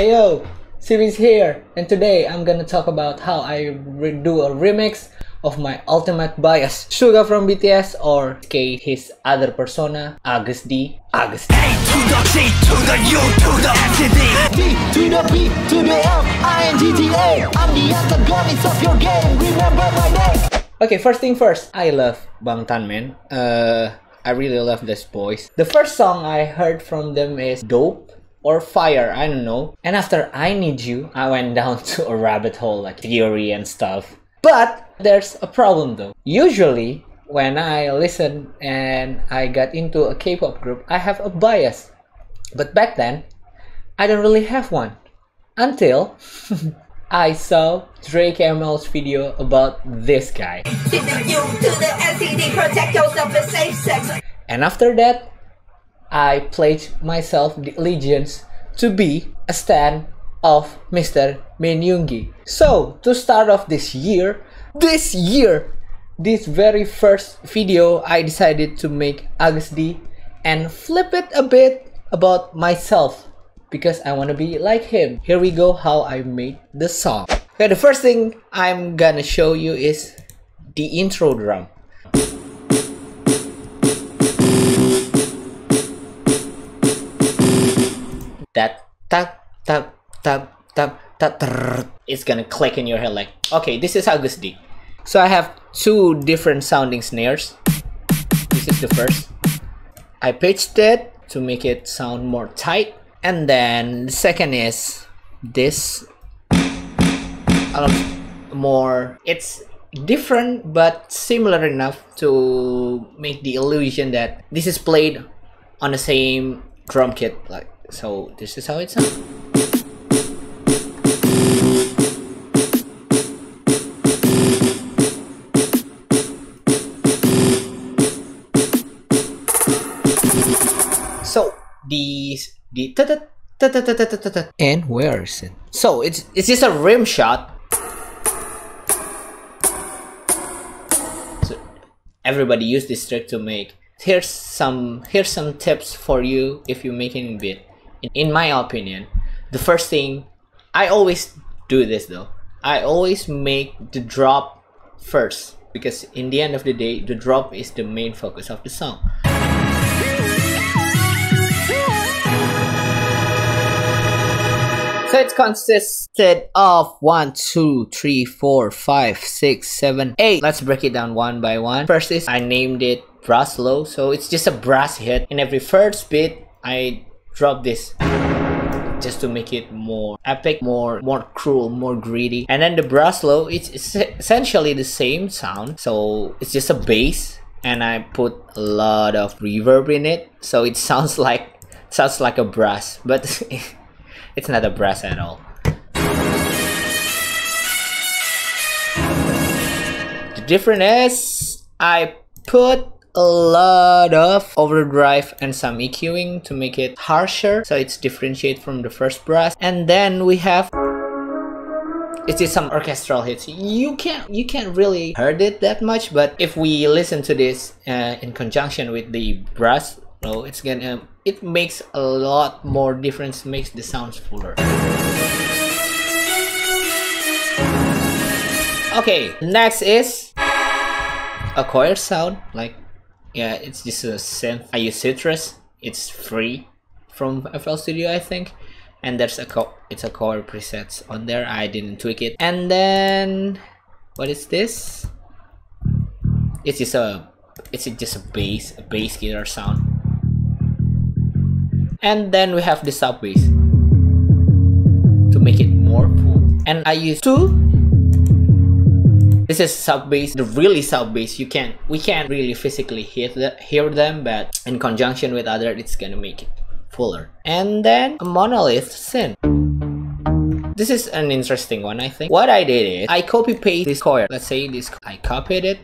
Heyo, Sivis here, and today I'm gonna talk about how I do a remix of my ultimate bias, Suga from BTS or K his other persona, Agust D. Agust D. A to the G to the U to the F to the D to the B to the F I N G T A. I'm the antagonist of your game. Remember my name. Okay, first thing first, I love Bangtan man. Uh, I really love this boys. The first song I heard from them is Dope or Fire, I don't know. And after I Need You, I went down to a rabbit hole like Theory and stuff. But there's a problem though. Usually, when I listen and I got into a K-pop group, I have a bias. But back then, I don't really have one. Until I saw Drake ML's video about this guy. To the U to the STD, protect yourself and safe sex. And after that, I pledge myself the allegiance to be a stan of Mr. Min Yoongi. So, to start off this year, this year, this very first video, I decided to make Agust D and flip it a bit about myself because I want to be like him. Here we go how I made the song. Okay, the first thing I'm gonna show you is the intro drum. That tap tap tap tap tap it's gonna click in your head like okay this is Agust D. So I have two different sounding snares. This is the first. I pitched it to make it sound more tight and then the second is this more it's different but similar enough to make the illusion that this is played on the same drum kit like so this is how it sounds. So these the ta -ta -ta and where is it? So it's it's just a rim shot. So everybody use this trick to make. Here's some here's some tips for you if you're making a beat in, my opinion the first thing i always do this though i always make the drop first because in the end of the day the drop is the main focus of the song So it consisted of one, two, three, four, five, six, seven, eight. Let's break it down one by one. First is I named it brass low. So it's just a brass hit. In every first bit, I drop this just to make it more epic, more more cruel, more greedy. And then the brass low, it's, essentially the same sound. So it's just a bass and I put a lot of reverb in it. So it sounds like sounds like a brass, but It's not a brass at all. The difference is I put a lot of overdrive and some EQing to make it harsher so it's differentiate from the first brass. And then we have it's just some orchestral hits. You can't you can't really heard it that much but if we listen to this uh, in conjunction with the brass no it's gonna it makes a lot more difference makes the sounds fuller. Okay next is a choir sound like yeah it's just a synth i use Sytrus. It's free from fl studio i think. And there's a co it's a chord presets on there. I didn't tweak it. And then what is this? It's just a it's just a bass a bass guitar sound. And then we have the sub bass to make it more full and I use two this is sub bass the really sub bass you can't we can't really physically hear, the, hear them but in conjunction with other it's gonna make it fuller. And then a monolith synth this is an interesting one I think. What I did is I copy paste this chord let's say this I copied it.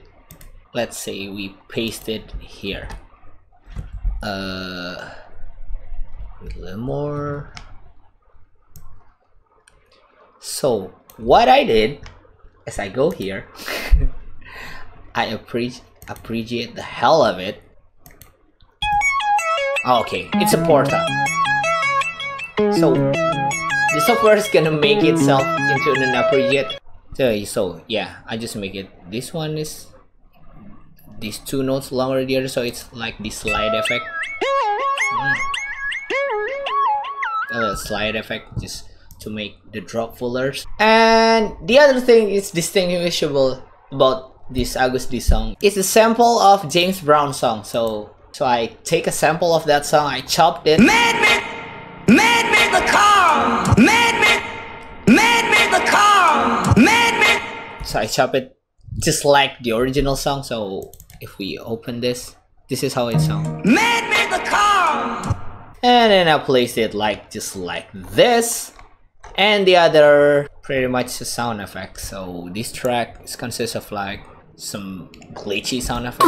Let's say we paste it here. Uh a little more. So what I did is I go here I appreciate appreciate the hell of it okay it's a porta so the software is gonna make itself into an arpeggio. So, so yeah, I just make it. This one is these two notes longer the other, so it's like the slide effect. Mm. A slide effect just to make the drop fuller. And the other thing is distinguishable about this Agust D song. It's a sample of James Brown song. So so I take a sample of that song, I chopped it. Man, man, man, man, the car. Man, man, man, man, the car. Man, man. So I chop it just like the original song. So if we open this, this is how it sounds. Man, man, the car. And then I place it like just like this. And the other pretty much a sound effect. So this track is consists of like some glitchy sound effects.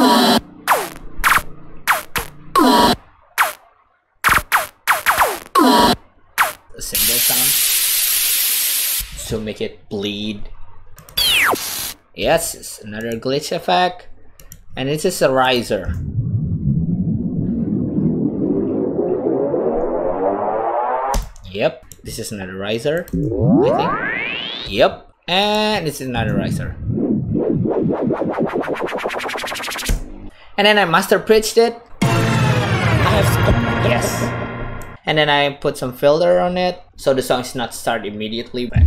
A single sound to make it bleed. Yes, it's another glitch effect. And this is a riser. Yep, this is another riser, I think. Yep, and this is another riser. And then I master pitched it. Yes. And then I put some filter on it, so the song is not start immediately. But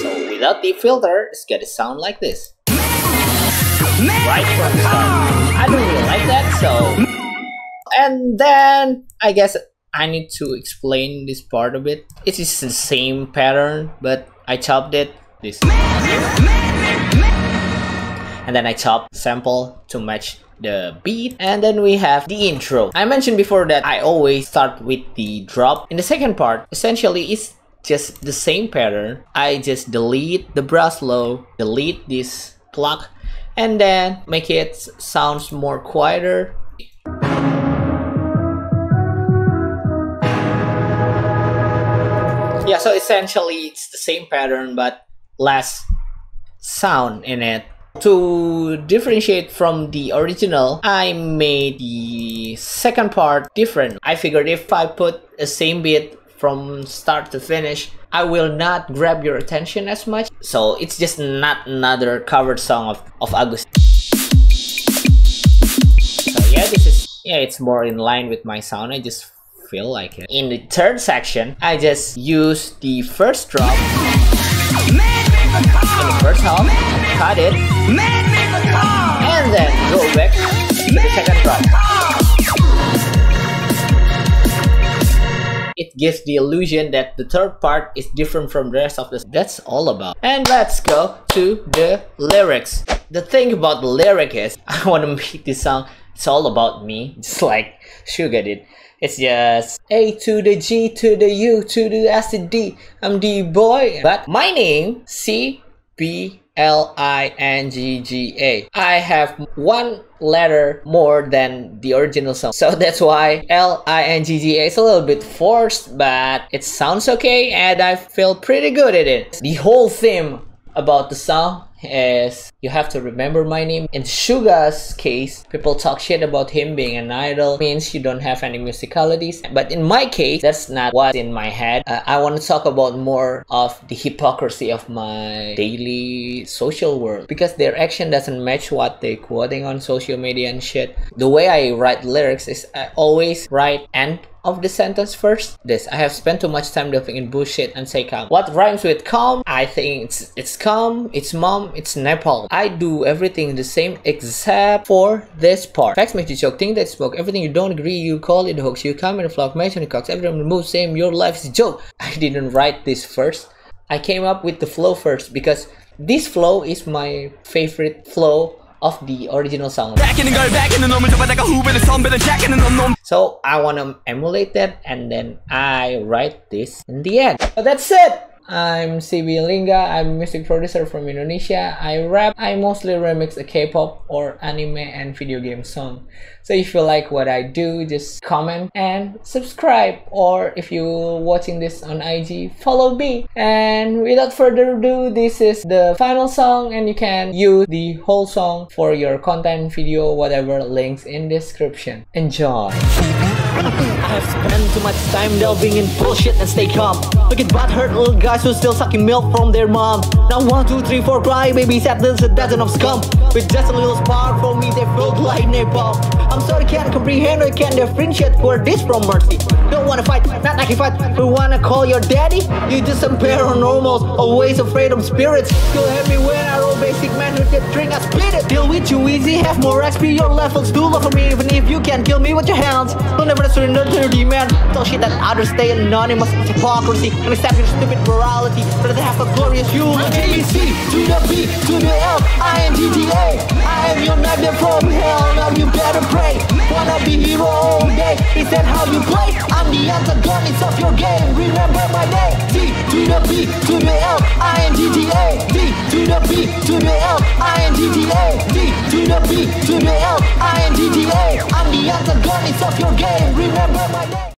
so without the filter, it's gonna sound like this. Right from the start. I don't really like that, so. And then I guess I need to explain this part of it. It is the same pattern, but I chopped it. This. And then I chopped sample to match the beat. And then we have the intro. I mentioned before that i always start with the drop. In the second part essentially it's just the same pattern. I just delete the brass low delete this pluck and then make it sounds more quieter yeah so essentially it's the same pattern but less sound in it. To differentiate from the original i made the second part different. I figured if i put the same beat from start to finish i will not grab your attention as much. So it's just not another covered song of, of Agust so yeah this is yeah it's more in line with my sound. I just feel like it. In the third section i just use the first drop. In the first half cut it. And then go back to the second drop. It gives the illusion that the third part is different from the rest of the that's all about. And let's go to the lyrics. The thing about the lyric is i want to make this song it's all about me. Just like Suga did it's just A to the G to the U to the S to D. I'm the boy. But my name, C B L I N G G A. I have one letter more than the original song. So that's why L I N G G A is a little bit forced, but it sounds okay and I feel pretty good at it. The whole theme about the song is you have to remember my name. In Suga's case, people talk shit about him being an idol means you don't have any musicalities. But in my case, that's not what's in my head. Uh, I want to talk about more of the hypocrisy of my daily social world because their action doesn't match what they're quoting on social media and shit. The way I write lyrics is I always write and of the sentence first. This I have spent too much time delving in bullshit and say calm. What rhymes with calm? I think it's it's calm, it's mom, it's Nepal. I do everything the same except for this part. Facts make you joke, think that smoke. Everything you don't agree, you call it hooks. You come in a flock, mention the cocks. Everyone moves same. Your life is a joke. I didn't write this first. I came up with the flow first because this flow is my favorite flow of the original song. So I want to emulate that and then I write this in the end. So that's it. I'm CB Lingga, I'm music producer from Indonesia. I rap, I mostly remix a K-pop or anime and video game song. So if you like what I do, just comment and subscribe. Or if you're watching this on IG, follow me. And without further ado, this is the final song and you can use the whole song for your content video, whatever links in description. Enjoy. I have spent too much time delving in bullshit and stay calm. Look at little who still sucking milk from their mom. Now one, two, three, four, cry babies there's a dozen of scum. With just a little spark from me, they felt like napalm. I'm sorry, can't comprehend or can't differentiate where this from mercy. Don't wanna fight, not like you fight. We wanna call your daddy? You just some paranormals, always afraid of spirits. Have me when I roll basic man with the drink, I spit it. Deal with you easy, have more XP, your levels do love for me, even if you can't kill me with your hands. Don't never surrender to your demand. Tell shit that others stay anonymous. It's hypocrisy. And accept your stupid morality. Rather have a glorious you. ABC to the B to the L. I am GTA. I am your nightmare from hell. Now you better pray. Wanna be hero all day. Is that how you play? I'm the antagonist of your game. Remember my name. D to the B to the L. I am GTA. D to the B to the L. I am GTA. D to the B to the L. I am GTA. I'm the antagonist of your game. Remember my